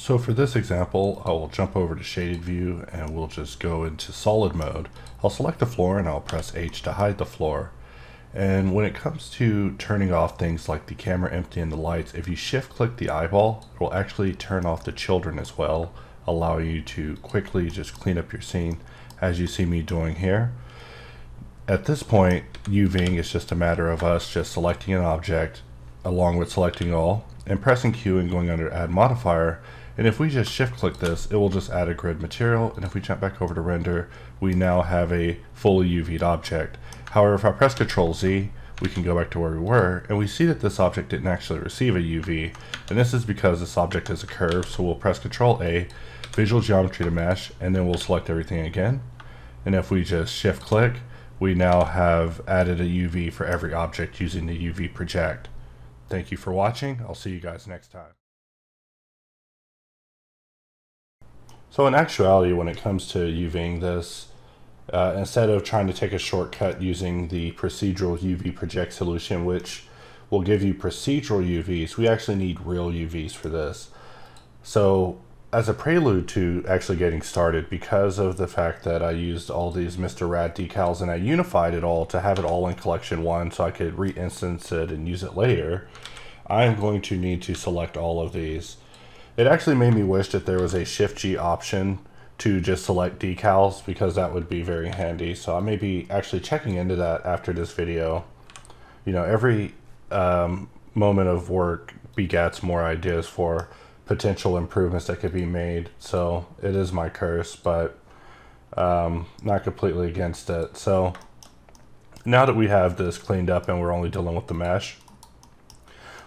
So for this example, I will jump over to shaded view and we'll just go into solid mode. I'll select the floor and I'll press H to hide the floor. And when it comes to turning off things like the camera empty and the lights, if you shift click the eyeball, it will actually turn off the children as well, allowing you to quickly just clean up your scene as you see me doing here. At this point, UVing is just a matter of us just selecting an object along with selecting all and pressing Q and going under add modifier and if we just shift click this, it will just add a grid material. And if we jump back over to render, we now have a fully UV'd object. However, if I press Control Z, we can go back to where we were, and we see that this object didn't actually receive a UV. And this is because this object is a curve, so we'll press Control A, Visual Geometry to Mesh, and then we'll select everything again. And if we just shift click, we now have added a UV for every object using the UV project. Thank you for watching. I'll see you guys next time. So in actuality, when it comes to UVing this, uh, instead of trying to take a shortcut using the procedural UV project solution, which will give you procedural UVs, we actually need real UVs for this. So as a prelude to actually getting started, because of the fact that I used all these Mr. Rad decals and I unified it all to have it all in collection one so I could re-instance it and use it later, I'm going to need to select all of these. It actually made me wish that there was a Shift G option to just select decals because that would be very handy. So I may be actually checking into that after this video. You know, every um, moment of work begets more ideas for potential improvements that could be made. So it is my curse, but um, not completely against it. So now that we have this cleaned up and we're only dealing with the mesh,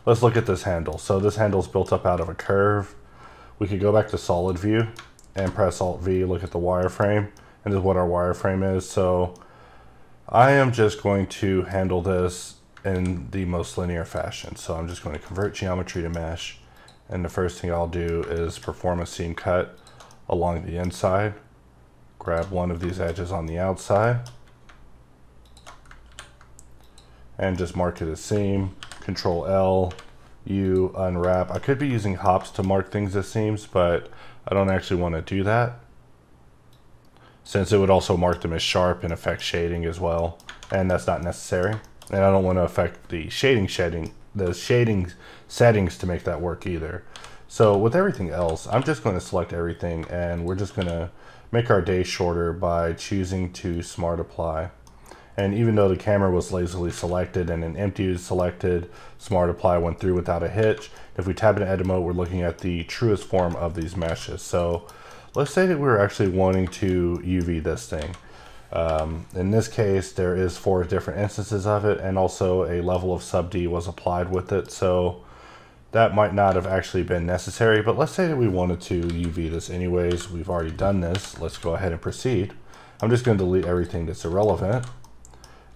let's look at this handle. So this handle is built up out of a curve we could go back to solid view and press alt V, look at the wireframe, and this is what our wireframe is. So I am just going to handle this in the most linear fashion. So I'm just going to convert geometry to mesh. And the first thing I'll do is perform a seam cut along the inside. Grab one of these edges on the outside. And just mark it as seam. Control L, you unwrap. I could be using hops to mark things as seams, but I don't actually want to do that since it would also mark them as sharp and affect shading as well. And that's not necessary. And I don't want to affect the shading shading, the shading settings to make that work either. So with everything else, I'm just going to select everything and we're just going to make our day shorter by choosing to smart apply. And even though the camera was lazily selected and an empty is selected, Smart Apply went through without a hitch. If we tap into edit mode, we're looking at the truest form of these meshes. So let's say that we're actually wanting to UV this thing. Um, in this case, there is four different instances of it and also a level of sub D was applied with it. So that might not have actually been necessary, but let's say that we wanted to UV this anyways. We've already done this. Let's go ahead and proceed. I'm just going to delete everything that's irrelevant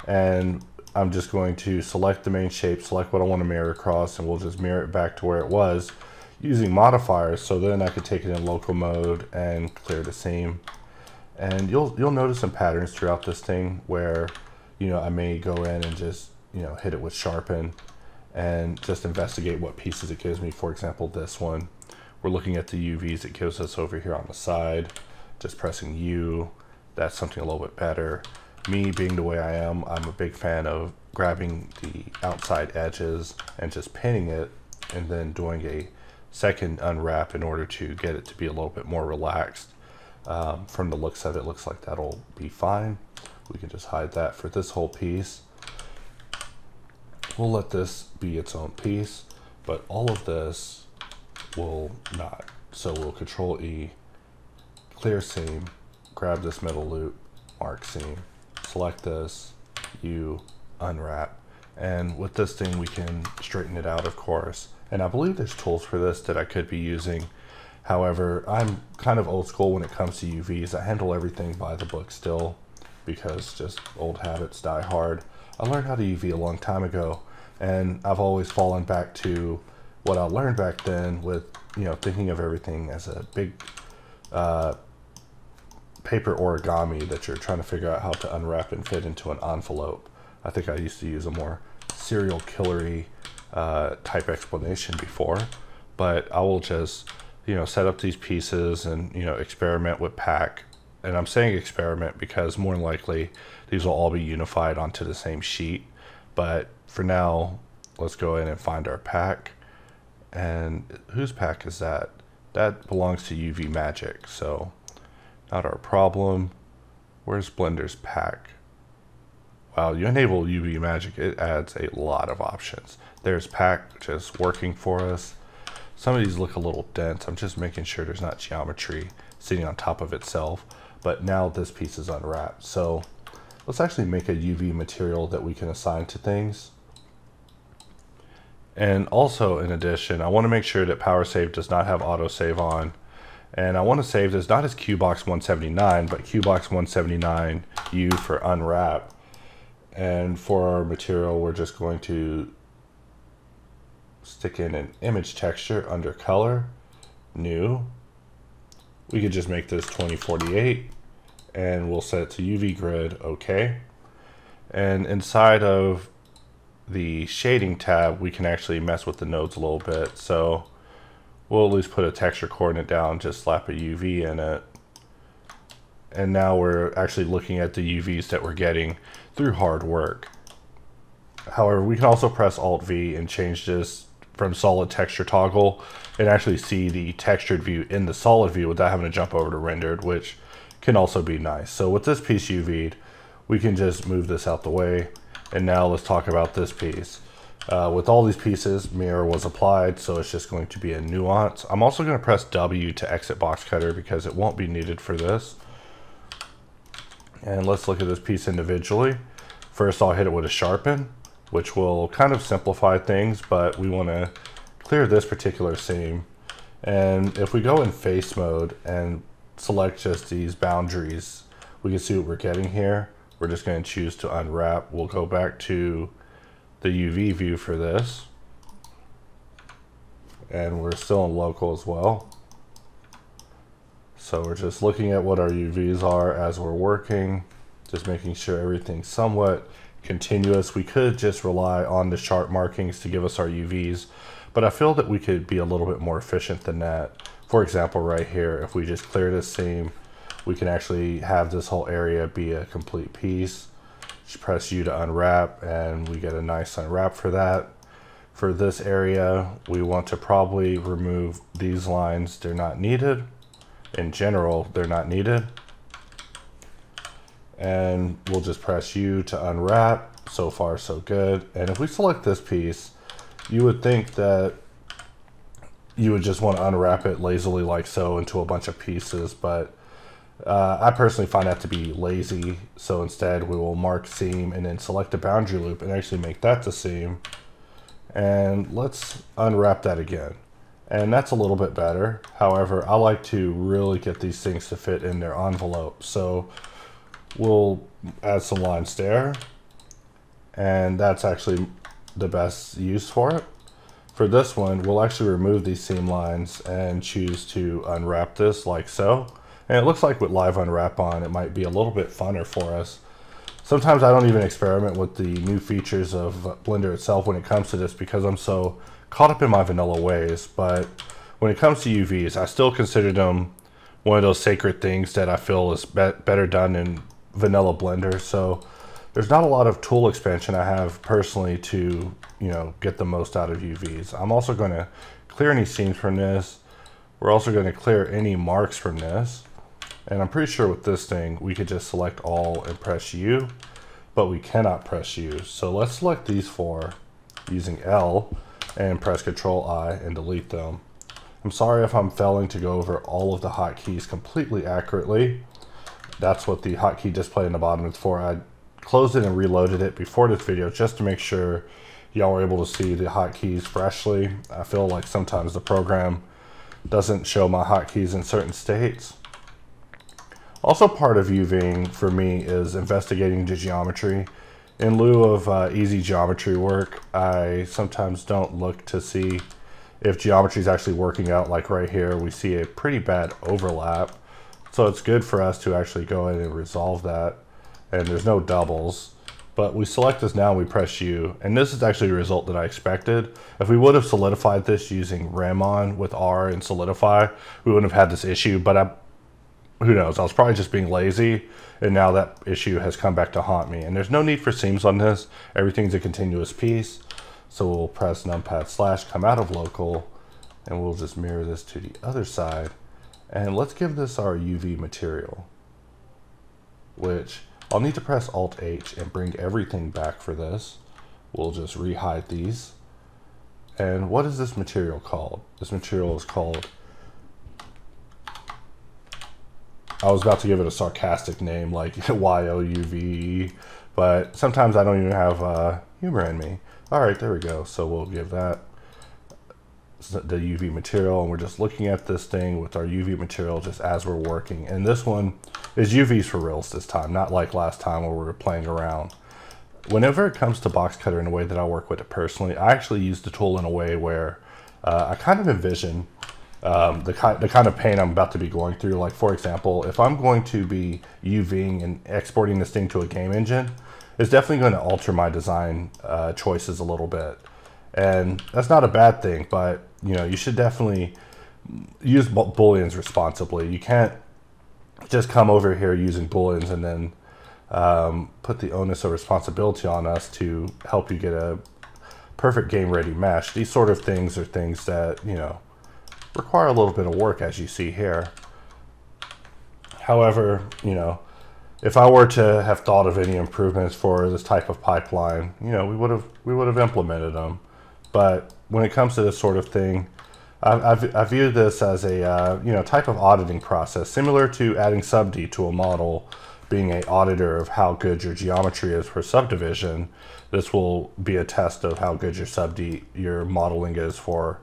and I'm just going to select the main shape, select what I want to mirror across, and we'll just mirror it back to where it was using modifiers. So then I could take it in local mode and clear the seam. And you'll you'll notice some patterns throughout this thing where, you know, I may go in and just, you know, hit it with sharpen and just investigate what pieces it gives me. For example, this one, we're looking at the UVs it gives us over here on the side, just pressing U, that's something a little bit better me being the way I am, I'm a big fan of grabbing the outside edges and just pinning it and then doing a second unwrap in order to get it to be a little bit more relaxed. Um, from the looks of it, it looks like that'll be fine. We can just hide that for this whole piece. We'll let this be its own piece, but all of this will not. So we'll control E, clear seam, grab this middle loop, mark seam, select this, you unwrap. And with this thing, we can straighten it out, of course. And I believe there's tools for this that I could be using. However, I'm kind of old school when it comes to UVs. I handle everything by the book still because just old habits die hard. I learned how to UV a long time ago and I've always fallen back to what I learned back then with, you know, thinking of everything as a big uh, paper origami that you're trying to figure out how to unwrap and fit into an envelope. I think I used to use a more serial killery uh, type explanation before, but I will just you know, set up these pieces and, you know, experiment with pack. And I'm saying experiment because more likely these will all be unified onto the same sheet. But for now, let's go in and find our pack. And whose pack is that? That belongs to UV Magic, so not our problem. Where's Blender's pack? Wow, you enable UV Magic, it adds a lot of options. There's pack just working for us. Some of these look a little dense. I'm just making sure there's not geometry sitting on top of itself. But now this piece is unwrapped. So let's actually make a UV material that we can assign to things. And also in addition, I want to make sure that PowerSave does not have autosave on. And I want to save this not as QBox 179, but QBox 179U for unwrap. And for our material, we're just going to stick in an image texture under color, new. We could just make this 2048 and we'll set it to UV grid, okay. And inside of the shading tab, we can actually mess with the nodes a little bit. So we'll at least put a texture coordinate down, just slap a UV in it. And now we're actually looking at the UVs that we're getting through hard work. However, we can also press Alt V and change this from solid texture toggle and actually see the textured view in the solid view without having to jump over to rendered, which can also be nice. So with this piece UV'd, we can just move this out the way. And now let's talk about this piece. Uh, with all these pieces, mirror was applied, so it's just going to be a nuance. I'm also going to press W to exit box cutter because it won't be needed for this. And let's look at this piece individually. First, I'll hit it with a sharpen which will kind of simplify things, but we want to clear this particular seam. And if we go in face mode and select just these boundaries, we can see what we're getting here. We're just going to choose to unwrap. We'll go back to the UV view for this. And we're still in local as well. So we're just looking at what our UVs are as we're working, just making sure everything's somewhat continuous. We could just rely on the sharp markings to give us our UVs, but I feel that we could be a little bit more efficient than that. For example, right here, if we just clear this seam, we can actually have this whole area be a complete piece. Just press U to unwrap and we get a nice unwrap for that. For this area, we want to probably remove these lines. They're not needed. In general, they're not needed and we'll just press U to unwrap. So far, so good. And if we select this piece, you would think that you would just want to unwrap it lazily like so into a bunch of pieces, but uh, I personally find that to be lazy. So instead we will mark seam and then select a boundary loop and actually make that the seam. And let's unwrap that again. And that's a little bit better. However, I like to really get these things to fit in their envelope. So we'll add some lines there. And that's actually the best use for it. For this one, we'll actually remove these seam lines and choose to unwrap this like so. And it looks like with live unwrap on, it might be a little bit funner for us. Sometimes I don't even experiment with the new features of Blender itself when it comes to this because I'm so caught up in my vanilla ways. But when it comes to UVs, I still consider them one of those sacred things that I feel is be better done in vanilla blender. So there's not a lot of tool expansion I have personally to, you know, get the most out of UVs. I'm also going to clear any seams from this. We're also going to clear any marks from this. And I'm pretty sure with this thing, we could just select all and press U, but we cannot press U. So let's select these four using L and press Control I and delete them. I'm sorry if I'm failing to go over all of the hotkeys completely accurately that's what the hotkey display in the bottom is for. I closed it and reloaded it before this video just to make sure y'all were able to see the hotkeys freshly. I feel like sometimes the program doesn't show my hotkeys in certain states. Also part of UVing for me is investigating the geometry. In lieu of uh, easy geometry work, I sometimes don't look to see if geometry is actually working out like right here. We see a pretty bad overlap so it's good for us to actually go in and resolve that. And there's no doubles. But we select this now, we press U, and this is actually a result that I expected. If we would have solidified this using Ramon with R and solidify, we wouldn't have had this issue, but I, who knows, I was probably just being lazy, and now that issue has come back to haunt me. And there's no need for seams on this, everything's a continuous piece. So we'll press numpad slash, come out of local, and we'll just mirror this to the other side. And let's give this our UV material, which I'll need to press Alt H and bring everything back for this. We'll just rehide these. And what is this material called? This material is called, I was about to give it a sarcastic name like Y-O-U-V-E, but sometimes I don't even have uh, humor in me. All right, there we go. So we'll give that the UV material and we're just looking at this thing with our UV material just as we're working. And this one is UVs for reals this time, not like last time where we were playing around. Whenever it comes to box cutter in a way that I work with it personally, I actually use the tool in a way where uh, I kind of envision um, the, kind, the kind of pain I'm about to be going through. Like for example, if I'm going to be UVing and exporting this thing to a game engine, it's definitely going to alter my design uh, choices a little bit. And that's not a bad thing, but you know, you should definitely use booleans responsibly. You can't just come over here using booleans and then um, put the onus of responsibility on us to help you get a perfect game ready mesh. These sort of things are things that, you know, require a little bit of work as you see here. However, you know, if I were to have thought of any improvements for this type of pipeline, you know, we would have we would have implemented them. But when it comes to this sort of thing, I, I, view this as a uh, you know type of auditing process, similar to adding subd to a model, being a auditor of how good your geometry is for subdivision. This will be a test of how good your subd your modeling is for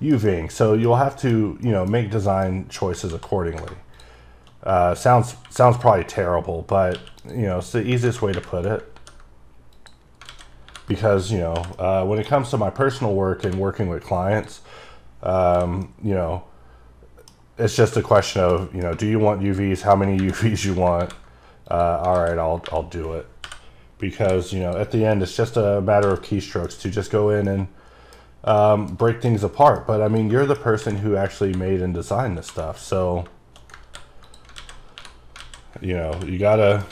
UVing. So you'll have to you know make design choices accordingly. Uh, sounds sounds probably terrible, but you know it's the easiest way to put it because you know uh, when it comes to my personal work and working with clients, um, you know, it's just a question of you know, do you want UVs? How many UVs you want? Uh, all right, I'll I'll do it because you know at the end it's just a matter of keystrokes to just go in and um, break things apart. But I mean, you're the person who actually made and designed this stuff, so you know you gotta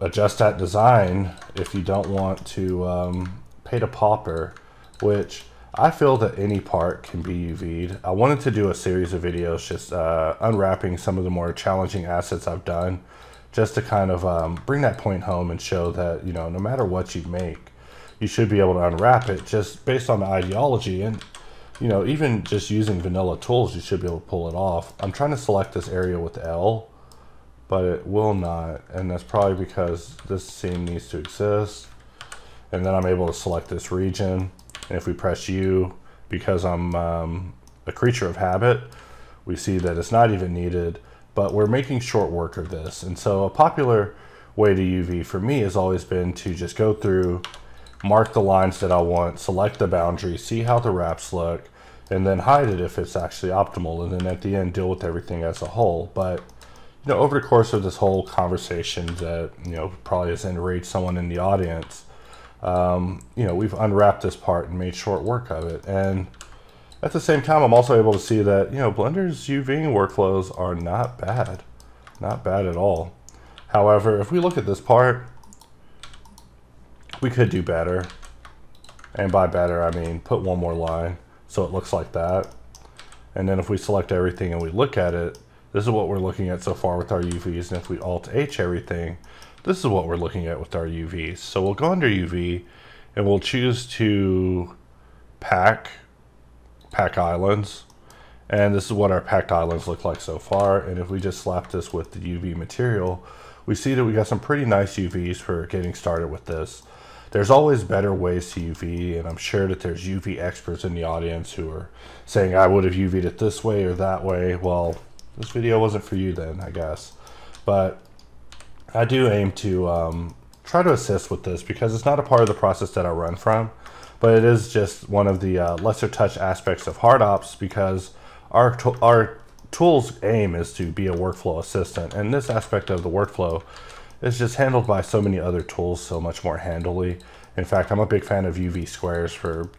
adjust that design if you don't want to um, paid a pauper, which I feel that any part can be UV'd. I wanted to do a series of videos just uh, unwrapping some of the more challenging assets I've done, just to kind of um, bring that point home and show that, you know, no matter what you make, you should be able to unwrap it just based on the ideology. And, you know, even just using vanilla tools, you should be able to pull it off. I'm trying to select this area with L, but it will not. And that's probably because this seam needs to exist and then I'm able to select this region. And if we press U, because I'm um, a creature of habit, we see that it's not even needed, but we're making short work of this. And so a popular way to UV for me has always been to just go through, mark the lines that I want, select the boundary, see how the wraps look, and then hide it if it's actually optimal. And then at the end, deal with everything as a whole. But you know, over the course of this whole conversation that, you know, probably has enraged someone in the audience, um, you know, we've unwrapped this part and made short work of it. And at the same time, I'm also able to see that, you know, Blender's UVing workflows are not bad. Not bad at all. However, if we look at this part, we could do better. And by better, I mean put one more line so it looks like that. And then if we select everything and we look at it, this is what we're looking at so far with our UVs. And if we Alt-H everything, this is what we're looking at with our UVs. So we'll go under UV and we'll choose to pack, pack islands. And this is what our packed islands look like so far. And if we just slap this with the UV material, we see that we got some pretty nice UVs for getting started with this. There's always better ways to UV, and I'm sure that there's UV experts in the audience who are saying, I would have UV'd it this way or that way. Well, this video wasn't for you then, I guess. But I do aim to um, try to assist with this because it's not a part of the process that I run from, but it is just one of the uh, lesser touch aspects of hard ops because our, our tool's aim is to be a workflow assistant. And this aspect of the workflow is just handled by so many other tools so much more handily. In fact, I'm a big fan of UV squares for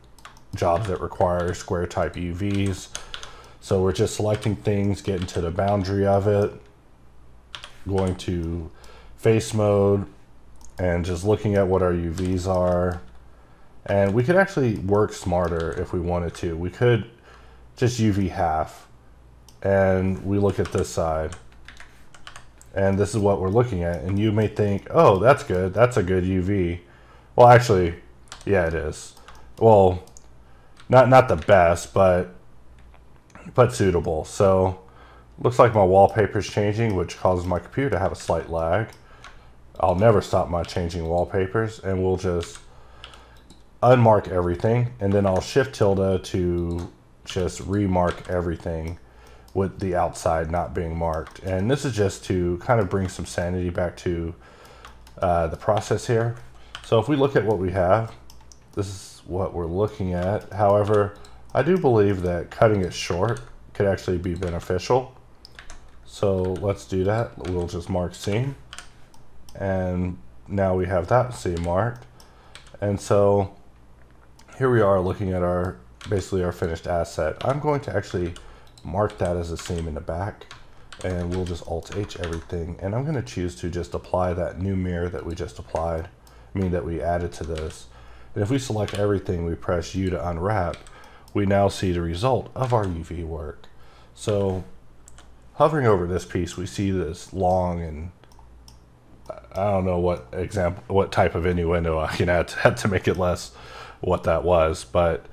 jobs that require square type UVs. So we're just selecting things, getting to the boundary of it, going to face mode, and just looking at what our UVs are. And we could actually work smarter if we wanted to. We could just UV half, and we look at this side. And this is what we're looking at. And you may think, oh, that's good. That's a good UV. Well, actually, yeah, it is. Well, not not the best, but but suitable. So looks like my wallpaper is changing, which causes my computer to have a slight lag. I'll never stop my changing wallpapers, and we'll just unmark everything, and then I'll shift tilde to just remark everything with the outside not being marked. And this is just to kind of bring some sanity back to uh, the process here. So if we look at what we have, this is what we're looking at. However, I do believe that cutting it short could actually be beneficial. So let's do that. We'll just mark scene. And now we have that scene marked. And so here we are looking at our basically our finished asset. I'm going to actually mark that as a seam in the back and we'll just alt H everything. And I'm gonna choose to just apply that new mirror that we just applied, I mean that we added to this. And if we select everything, we press U to unwrap, we now see the result of our UV work. So hovering over this piece, we see this long and I don't know what example, what type of innuendo I can add to, to make it less what that was, but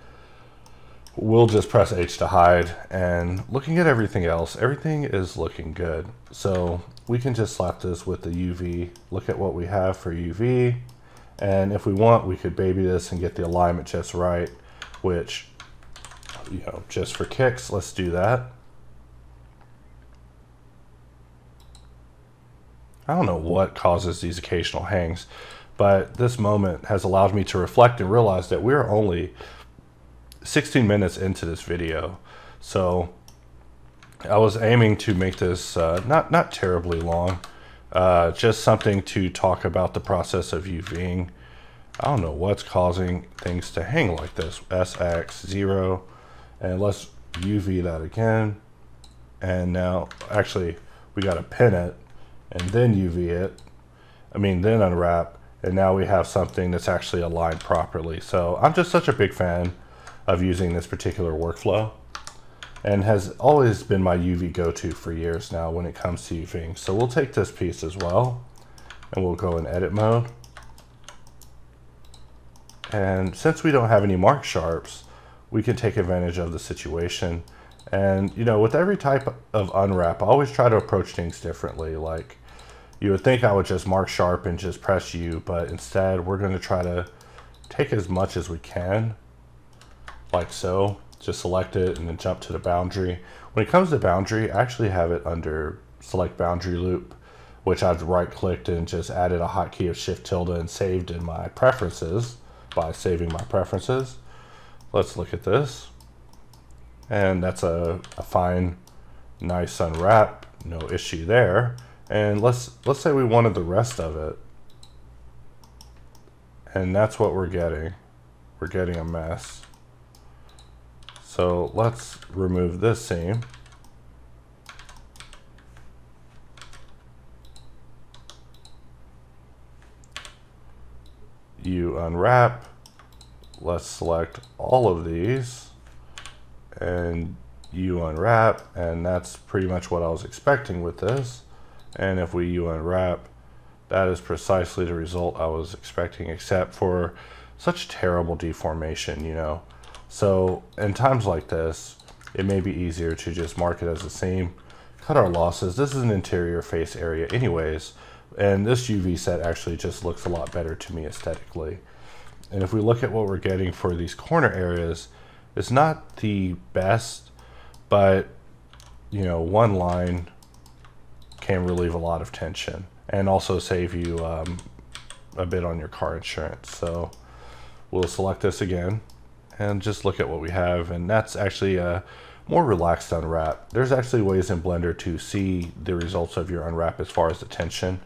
we'll just press H to hide and looking at everything else, everything is looking good. So we can just slap this with the UV, look at what we have for UV. And if we want, we could baby this and get the alignment just right, which, you know, just for kicks, let's do that. I don't know what causes these occasional hangs, but this moment has allowed me to reflect and realize that we're only 16 minutes into this video. So I was aiming to make this uh, not, not terribly long, uh, just something to talk about the process of UVing. I don't know what's causing things to hang like this. SX0, and let's UV that again. And now, actually, we got to pin it and then UV it. I mean, then unwrap. And now we have something that's actually aligned properly. So I'm just such a big fan of using this particular workflow and has always been my UV go-to for years now when it comes to UVing. So we'll take this piece as well and we'll go in edit mode. And since we don't have any mark sharps, we can take advantage of the situation. And you know, with every type of unwrap, I always try to approach things differently. Like you would think I would just mark sharp and just press U, but instead we're gonna try to take as much as we can like so. Just select it and then jump to the boundary. When it comes to boundary, I actually have it under select boundary loop, which I've right clicked and just added a hotkey of shift tilde and saved in my preferences by saving my preferences. Let's look at this. And that's a, a fine, nice unwrap, no issue there. And let's let's say we wanted the rest of it. And that's what we're getting. We're getting a mess. So let's remove this seam. You unwrap. Let's select all of these and you unwrap and that's pretty much what I was expecting with this. And if we you unwrap, that is precisely the result I was expecting except for such terrible deformation, you know. So in times like this, it may be easier to just mark it as the same, cut our losses. This is an interior face area anyways, and this UV set actually just looks a lot better to me aesthetically. And if we look at what we're getting for these corner areas, it's not the best, but you know, one line can relieve a lot of tension and also save you um, a bit on your car insurance. So we'll select this again and just look at what we have. And that's actually a more relaxed unwrap. There's actually ways in Blender to see the results of your unwrap as far as the tension.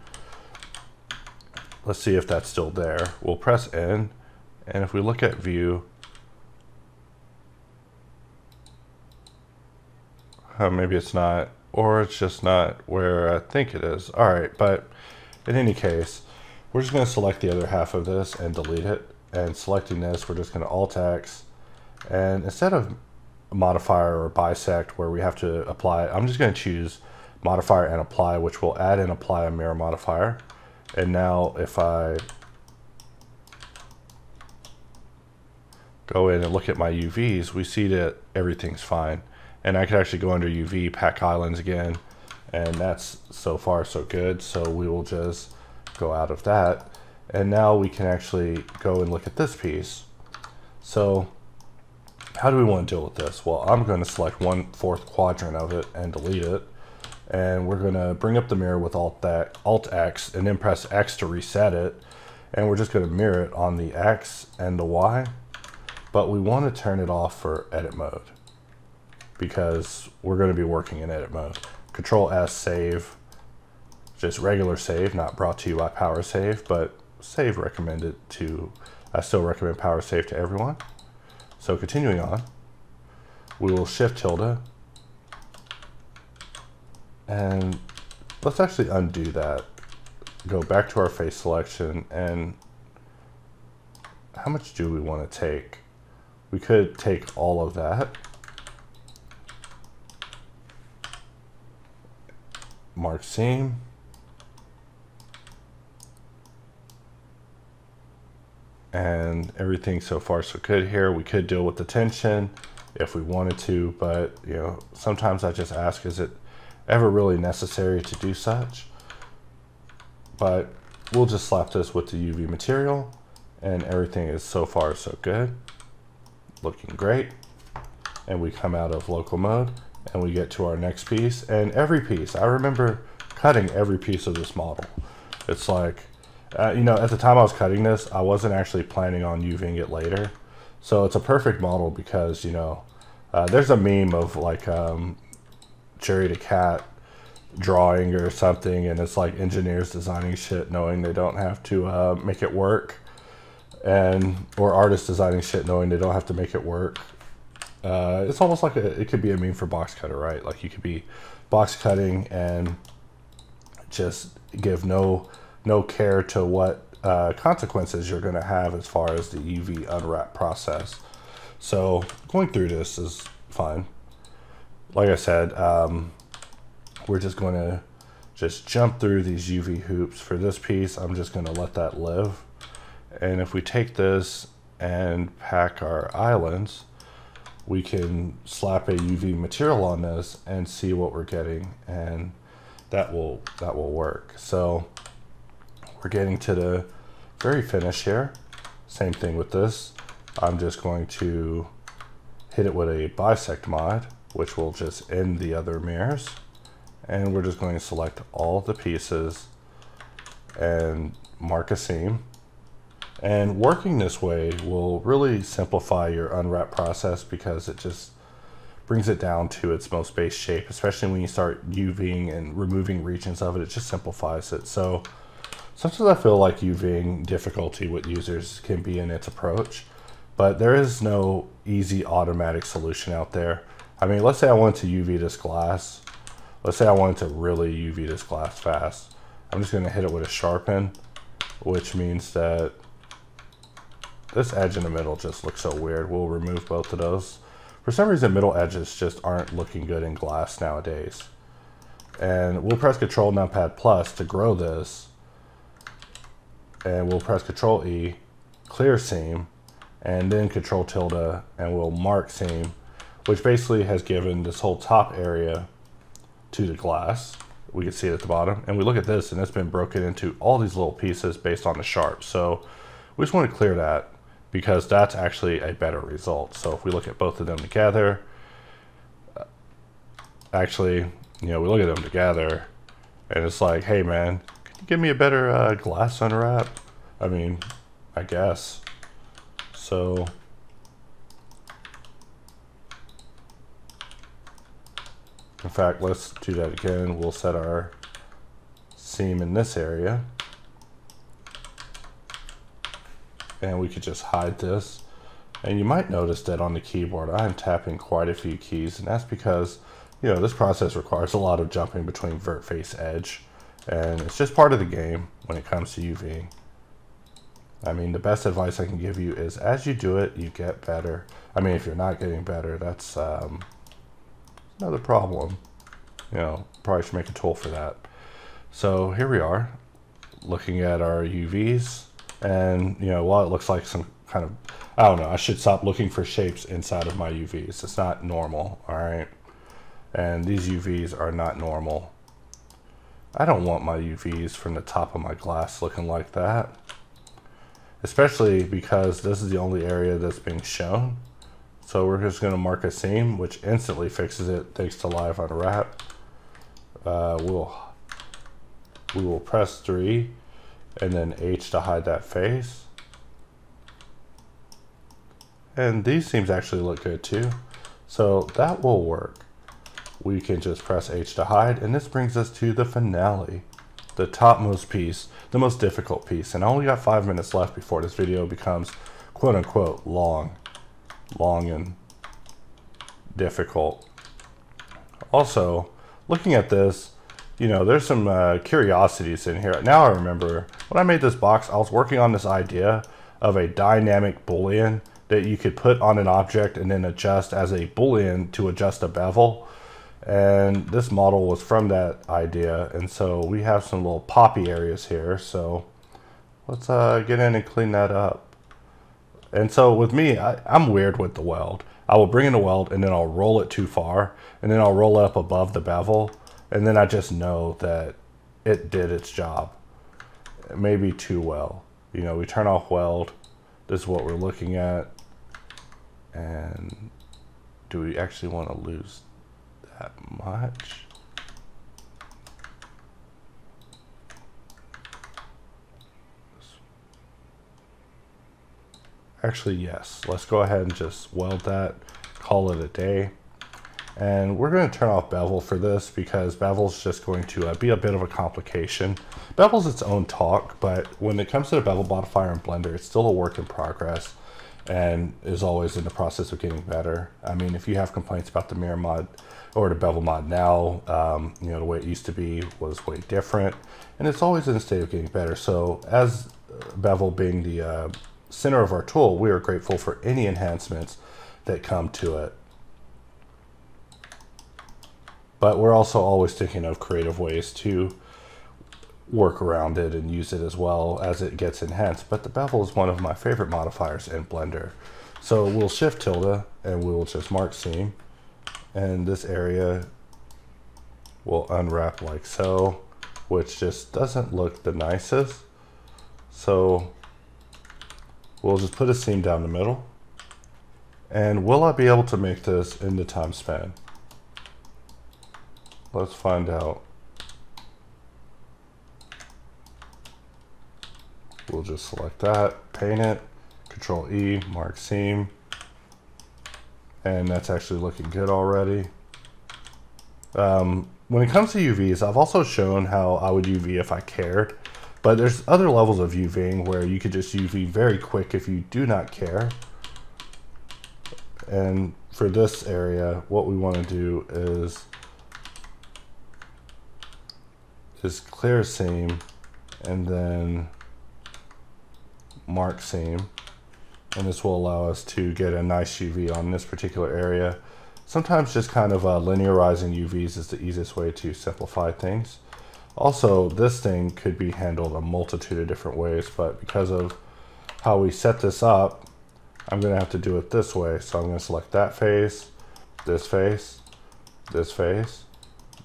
let's see if that's still there. We'll press N, and if we look at view, uh, maybe it's not, or it's just not where I think it is. All right, but in any case, we're just going to select the other half of this and delete it. And selecting this, we're just going to Alt X, and instead of modifier or bisect where we have to apply, I'm just going to choose modifier and apply, which will add and apply a mirror modifier. And now if I go in and look at my UVs, we see that everything's fine. And I could actually go under UV, pack islands again, and that's so far so good. So we will just go out of that. And now we can actually go and look at this piece. So how do we want to deal with this? Well, I'm going to select one fourth quadrant of it and delete it. And we're going to bring up the mirror with Alt, that, Alt X and then press X to reset it. And we're just going to mirror it on the X and the Y. But we want to turn it off for edit mode because we're going to be working in edit mode. Control S, save, just regular save, not brought to you by PowerSave, but save recommended to, I still recommend PowerSave to everyone. So continuing on, we will shift tilde and let's actually undo that. Go back to our face selection and how much do we want to take? We could take all of that. Mark seam. And everything so far so good here. We could deal with the tension if we wanted to, but you know, sometimes I just ask, is it ever really necessary to do such? But we'll just slap this with the UV material and everything is so far so good. Looking great. And we come out of local mode and we get to our next piece and every piece, I remember cutting every piece of this model. It's like, uh, you know, at the time I was cutting this, I wasn't actually planning on UVing it later. So it's a perfect model because, you know, uh, there's a meme of like um, Jerry the Cat drawing or something, and it's like engineers designing shit knowing they don't have to uh, make it work, and or artists designing shit knowing they don't have to make it work. Uh, it's almost like a, it could be a meme for box cutter, right? Like you could be box cutting and just give no no care to what uh, consequences you're going to have as far as the UV unwrap process. So going through this is fine. Like I said, um, we're just going to just jump through these UV hoops. For this piece, I'm just going to let that live. And if we take this and pack our islands, we can slap a UV material on this and see what we're getting. And that will, that will work. So we're getting to the very finish here. Same thing with this. I'm just going to hit it with a bisect mod, which will just end the other mirrors. And we're just going to select all the pieces and mark a seam. And working this way will really simplify your unwrap process because it just brings it down to its most base shape, especially when you start UVing and removing regions of it, it just simplifies it. So Sometimes I feel like UVing difficulty with users can be in its approach, but there is no easy automatic solution out there. I mean, let's say I wanted to UV this glass. Let's say I wanted to really UV this glass fast. I'm just gonna hit it with a sharpen, which means that this edge in the middle just looks so weird. We'll remove both of those. For some reason, middle edges just aren't looking good in glass nowadays. And we'll press Control Numpad Plus to grow this and we'll press Control E, clear seam, and then Control tilde, and we'll mark seam, which basically has given this whole top area to the glass. We can see it at the bottom, and we look at this, and it's been broken into all these little pieces based on the sharp. So we just want to clear that because that's actually a better result. So if we look at both of them together, uh, actually, you know, we look at them together, and it's like, hey man, give me a better uh, glass unwrap? I mean, I guess. So... In fact, let's do that again. We'll set our seam in this area. and we could just hide this. And you might notice that on the keyboard, I'm tapping quite a few keys, and that's because, you know, this process requires a lot of jumping between vert face edge, and it's just part of the game when it comes to UV. I mean, the best advice I can give you is as you do it, you get better. I mean, if you're not getting better, that's um, another problem. You know, probably should make a tool for that. So here we are, looking at our UVs, and you know, while it looks like some kind of, I don't know, I should stop looking for shapes inside of my UVs. It's not normal, all right? And these UVs are not normal. I don't want my UVs from the top of my glass looking like that especially because this is the only area that's being shown. So we're just going to mark a seam, which instantly fixes it thanks to live unwrap. Uh, we'll, we will press 3 and then H to hide that face. And these seams actually look good too. So that will work. We can just press H to hide, and this brings us to the finale the topmost piece, the most difficult piece. And I only got five minutes left before this video becomes quote unquote long, long and difficult. Also, looking at this, you know, there's some uh, curiosities in here. Now I remember when I made this box, I was working on this idea of a dynamic boolean that you could put on an object and then adjust as a boolean to adjust a bevel. And this model was from that idea. And so we have some little poppy areas here. So let's uh, get in and clean that up. And so with me, I, I'm weird with the weld. I will bring in a weld and then I'll roll it too far and then I'll roll it up above the bevel. And then I just know that it did its job. Maybe too well. You know, we turn off weld. This is what we're looking at. And do we actually want to lose that much. Actually, yes. Let's go ahead and just weld that, call it a day. And we're going to turn off bevel for this because bevel's is just going to uh, be a bit of a complication. Bevel's its own talk, but when it comes to the bevel modifier in Blender, it's still a work in progress and is always in the process of getting better. I mean, if you have complaints about the mirror mod or the bevel mod now, um, you know, the way it used to be was way different, and it's always in a state of getting better. So as bevel being the uh, center of our tool, we are grateful for any enhancements that come to it. But we're also always thinking of creative ways to work around it and use it as well as it gets enhanced. But the bevel is one of my favorite modifiers in Blender. So we'll shift tilde and we'll just mark seam. And this area will unwrap like so, which just doesn't look the nicest. So we'll just put a seam down the middle. And will I be able to make this in the time span? Let's find out. We'll just select that, paint it, Control E, mark seam. And that's actually looking good already. Um, when it comes to UVs, I've also shown how I would UV if I cared. But there's other levels of UVing where you could just UV very quick if you do not care. And for this area, what we want to do is is clear seam and then mark seam and this will allow us to get a nice UV on this particular area. Sometimes just kind of uh, linearizing UVs is the easiest way to simplify things. Also, this thing could be handled a multitude of different ways, but because of how we set this up, I'm going to have to do it this way. So I'm to select that face, this face, this face,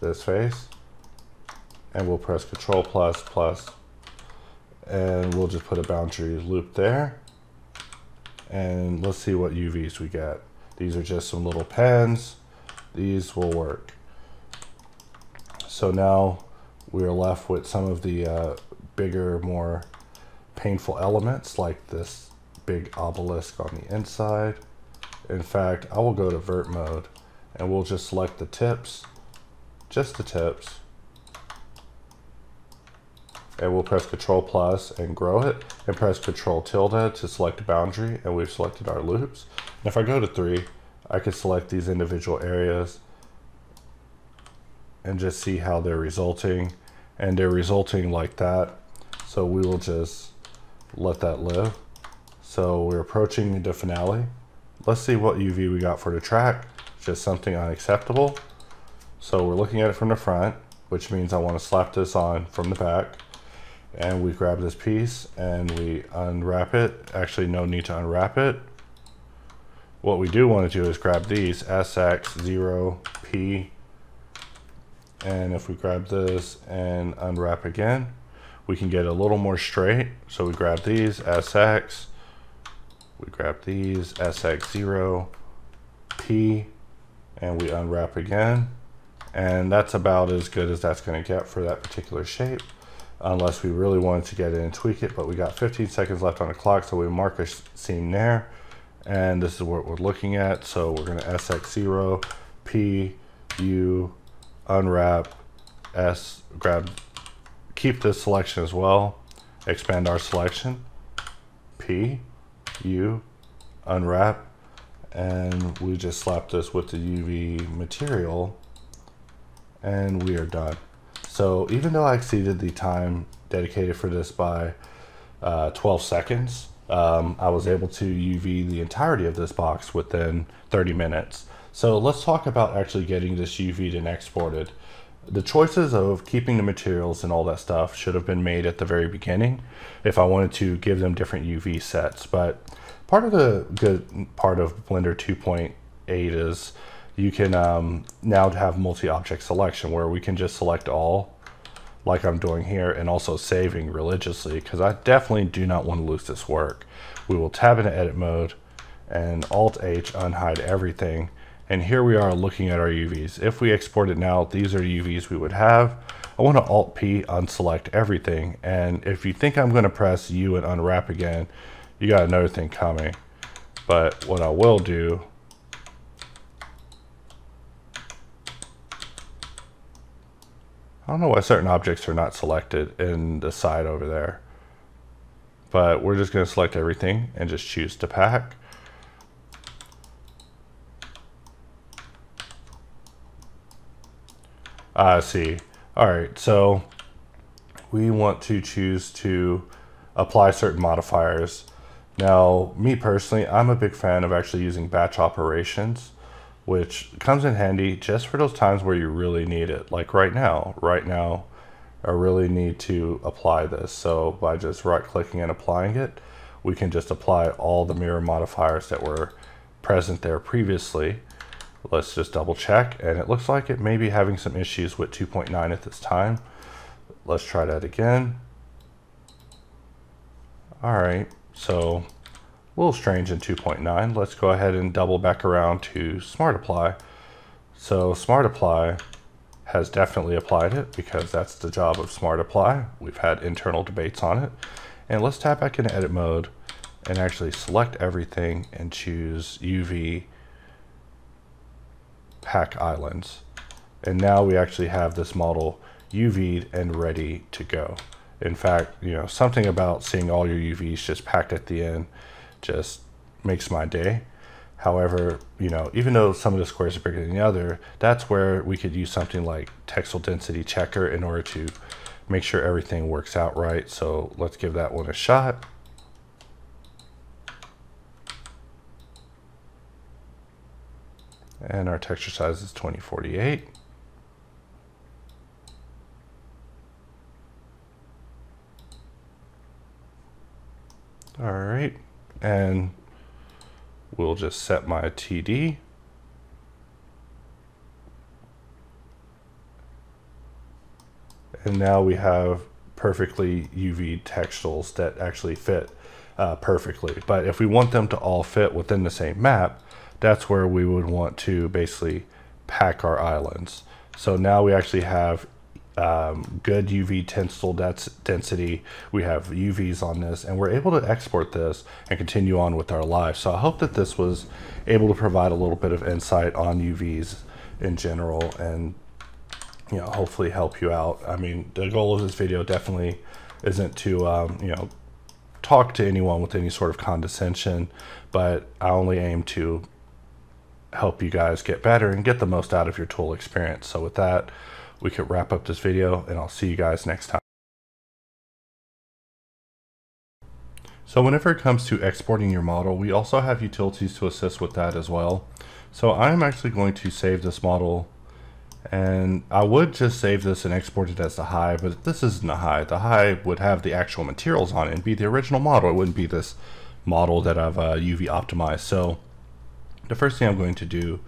this face, and we'll press Control plus plus and we'll just put a boundary loop there and let's see what UVs we get. These are just some little pens. These will work. So now we're left with some of the uh, bigger more painful elements like this big obelisk on the inside. In fact I will go to vert mode and we'll just select the tips just the tips and we'll press Control plus and grow it, and press Control tilde to select a boundary, and we've selected our loops. And if I go to three, I can select these individual areas and just see how they're resulting, and they're resulting like that. So we will just let that live. So we're approaching the finale. Let's see what UV we got for the track. Just something unacceptable. So we're looking at it from the front, which means I want to slap this on from the back. And we grab this piece and we unwrap it. Actually, no need to unwrap it. What we do want to do is grab these SX0P. And if we grab this and unwrap again, we can get a little more straight. So we grab these SX, we grab these SX0P, and we unwrap again. And that's about as good as that's going to get for that particular shape, unless we really wanted to get in and tweak it. But we got 15 seconds left on the clock, so we mark a seam there. And this is what we're looking at. So we're going to SX0, P, U, unwrap, S, grab, keep this selection as well, expand our selection, P, U, unwrap, and we just slap this with the UV material and we are done. So even though I exceeded the time dedicated for this by uh, 12 seconds, um, I was able to UV the entirety of this box within 30 minutes. So let's talk about actually getting this UV'd and exported. The choices of keeping the materials and all that stuff should have been made at the very beginning if I wanted to give them different UV sets. But part of the good part of Blender 2.8 is you can um, now have multi-object selection where we can just select all like I'm doing here and also saving religiously because I definitely do not want to lose this work. We will tab into edit mode and alt H unhide everything and here we are looking at our UVs. If we export it now, these are UVs we would have. I want to alt P unselect everything and if you think I'm going to press U and unwrap again, you got another thing coming. But what I will do I don't know why certain objects are not selected in the side over there. But we're just going to select everything and just choose to pack. I uh, see. All right, so we want to choose to apply certain modifiers. Now, me personally, I'm a big fan of actually using batch operations which comes in handy just for those times where you really need it. Like right now, right now, I really need to apply this. So by just right clicking and applying it, we can just apply all the mirror modifiers that were present there previously. Let's just double check. And it looks like it may be having some issues with 2.9 at this time. Let's try that again. All right, so a little strange in 2.9. Let's go ahead and double back around to Smart Apply. So Smart Apply has definitely applied it because that's the job of Smart Apply. We've had internal debates on it. And let's tap back into edit mode and actually select everything and choose UV pack islands. And now we actually have this model UV'd and ready to go. In fact, you know, something about seeing all your UVs just packed at the end just makes my day. However, you know, even though some of the squares are bigger than the other, that's where we could use something like texel density checker in order to make sure everything works out right. So let's give that one a shot. And our texture size is 2048. All right and we'll just set my TD. And now we have perfectly UV texels that actually fit uh, perfectly. But if we want them to all fit within the same map, that's where we would want to basically pack our islands. So now we actually have um, good UV tensile that's density. We have UVs on this and we're able to export this and continue on with our lives. So I hope that this was able to provide a little bit of insight on UVs in general and you know hopefully help you out. I mean the goal of this video definitely isn't to, um, you know, talk to anyone with any sort of condescension, but I only aim to help you guys get better and get the most out of your tool experience. So with that, we could wrap up this video and I'll see you guys next time. So whenever it comes to exporting your model, we also have utilities to assist with that as well. So I'm actually going to save this model and I would just save this and export it as the high, but this isn't the high. The high would have the actual materials on it and be the original model. It wouldn't be this model that I've uh, UV optimized. So the first thing I'm going to do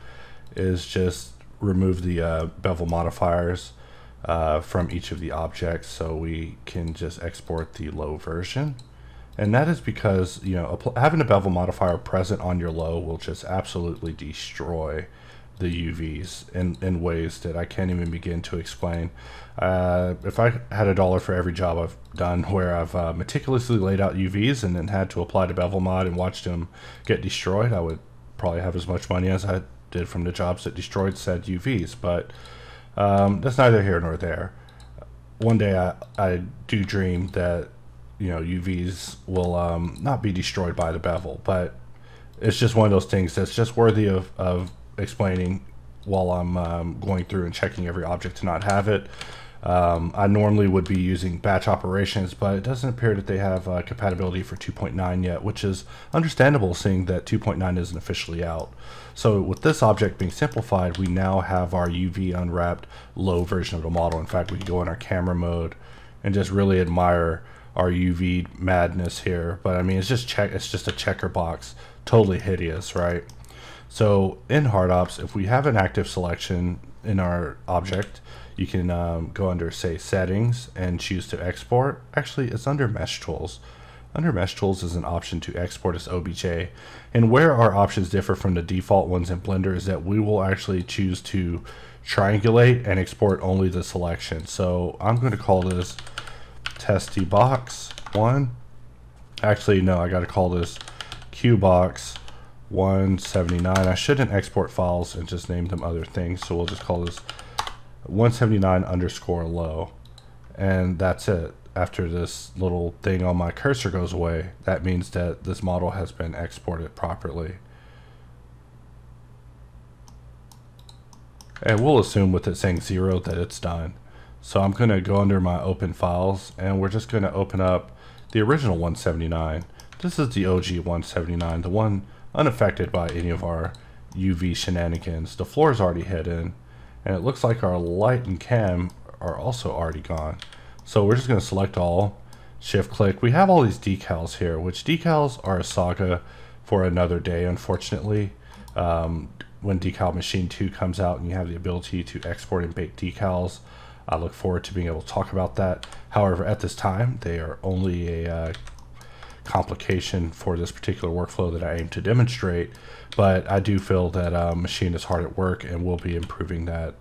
is just remove the uh, bevel modifiers uh, from each of the objects so we can just export the low version. And that is because, you know, having a bevel modifier present on your low will just absolutely destroy the UVs in, in ways that I can't even begin to explain. Uh, if I had a dollar for every job I've done where I've uh, meticulously laid out UVs and then had to apply the bevel mod and watched them get destroyed, I would probably have as much money as I did from the jobs that destroyed said UVs. But um, that's neither here nor there. One day I, I do dream that you know UVs will um, not be destroyed by the bevel, but it's just one of those things that's just worthy of, of explaining while I'm um, going through and checking every object to not have it. Um, I normally would be using batch operations, but it doesn't appear that they have uh, compatibility for 2.9 yet, which is understandable seeing that 2.9 isn't officially out. So with this object being simplified, we now have our UV unwrapped low version of the model. In fact, we can go in our camera mode and just really admire our UV madness here. But I mean, it's just check. It's just a checker box, totally hideous, right? So in HardOps, if we have an active selection in our object, you can um, go under say settings and choose to export. Actually, it's under mesh tools. Under mesh tools is an option to export as OBJ. And where our options differ from the default ones in Blender is that we will actually choose to triangulate and export only the selection. So I'm going to call this testy box one. Actually, no, I got to call this QBox 179. I shouldn't export files and just name them other things. So we'll just call this 179 underscore low. And that's it. After this little thing on my cursor goes away, that means that this model has been exported properly. And we'll assume with it saying zero that it's done. So I'm going to go under my open files and we're just going to open up the original 179. This is the OG 179, the one unaffected by any of our UV shenanigans. The floor is already hidden and it looks like our light and cam are also already gone. So we're just going to select all, shift click. We have all these decals here, which decals are a saga for another day, unfortunately. Um, when DECALmachine 2 comes out and you have the ability to export and bake decals, I look forward to being able to talk about that. However, at this time, they are only a uh, complication for this particular workflow that I aim to demonstrate. But I do feel that uh, MACHIN3 is hard at work and we'll be improving that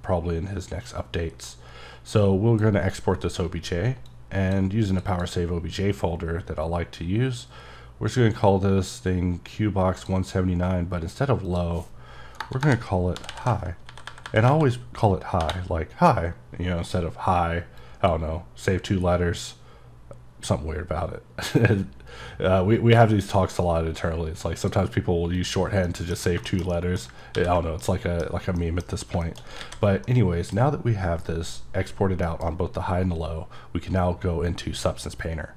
probably in his next updates. So we're going to export this OBJ and using the PowerSave OBJ folder that I like to use, we're just going to call this thing QBox179, but instead of low, we're going to call it high. And I always call it high, like hi, you know, instead of high, I don't know, save two letters, something weird about it. uh, we, we have these talks a lot internally. It's like sometimes people will use shorthand to just save two letters. I don't know. It's like a like a meme at this point. But anyways, now that we have this exported out on both the high and the low, we can now go into Substance Painter.